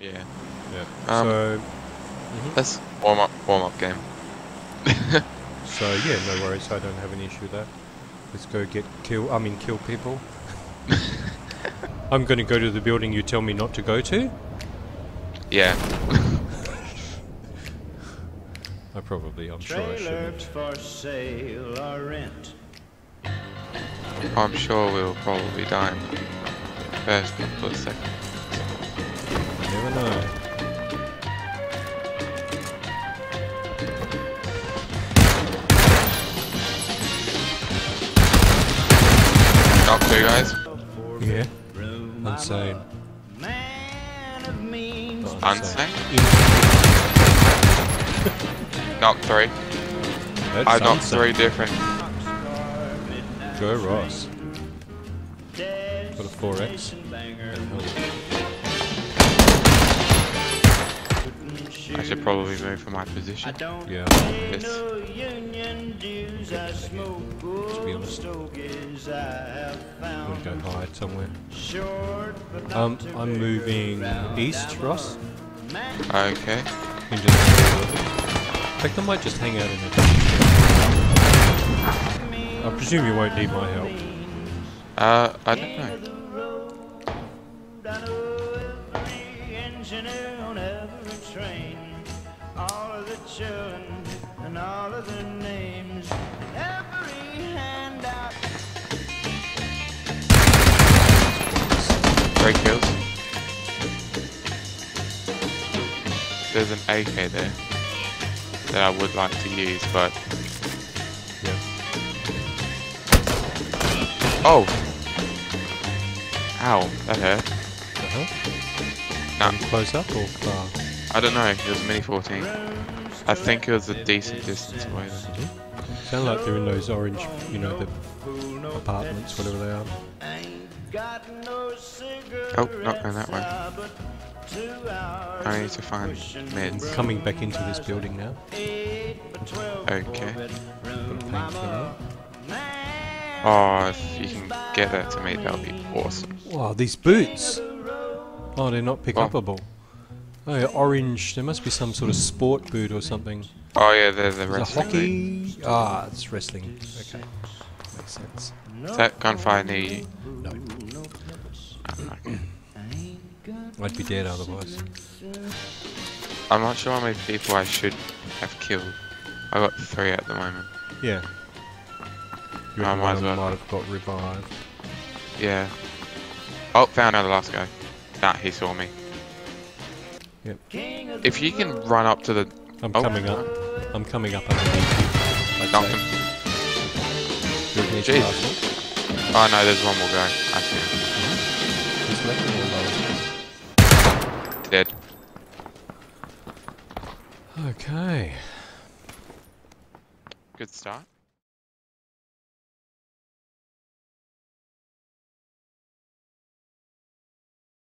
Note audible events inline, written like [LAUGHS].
Yeah. Yeah. Um, so, Let's warm up, warm up game. [LAUGHS] so yeah, no worries. I don't have any issue with that. Let's go get kill. I mean, kill people. [LAUGHS] I'm going to go to the building you tell me not to go to. Yeah. [LAUGHS] I probably, I'm sure I shouldn't. for sale or rent. I'm sure we'll probably die in the first or second. You never know. Two guys. Yeah. Room Insane. Man of means. Oh, Unsane. insane. [LAUGHS] Knock three. That's I knocked three different. Joe Ross. Got a 4x. And health. I should probably move from my position. I don't Yeah. Yes. no union dues. I smoke To be honest. stogies I have I'm going to go hide somewhere. Short, but Um, I'm moving east, Ross. Okay. You can just- In fact, I might just hang out in it. I presume you won't need my help. Uh, I don't know. Every engineer on every train. All of the children and all of their names. Every handout. Three kills. There's an AK there that I would like to use, but oh, ow, that hurt. Uh-huh. Uh, nah, Close up or far? I don't know. It was mini 14. I think it was a decent distance away. Though. Hmm. Sound like they're in those orange, you know, the apartments, whatever they are. Ain't got no cigarettes. Oh, not going that way. but two hours I need to find meds. Coming back into this building now. eight by twelve Okay. Got a painkiller. Oh, if you can get that to me, that would be awesome. Wow, these boots! Oh, they're not pick Oh. upable. Oh, yeah, orange. There must be some sort of sport boot or something. Oh yeah, they're the Is it wrestling. hockey? Ah, it's wrestling. Okay. Makes sense. Is that gunfire near you? No, Oh, okay. I'd be dead otherwise. I'm not sure how many people I should have killed. I got three at the moment. Yeah. You I might one as of them well. might have got revived. Yeah. Oh, found out the last guy. Nah, he saw me. Yep. If you can run up to the I'm Oh. coming up. I'm coming up underneath you. Knocked him. Do you reckon he's Jeez. Oh no, there's one more guy. I see him. He's left lower? Dead. Okay. Good start.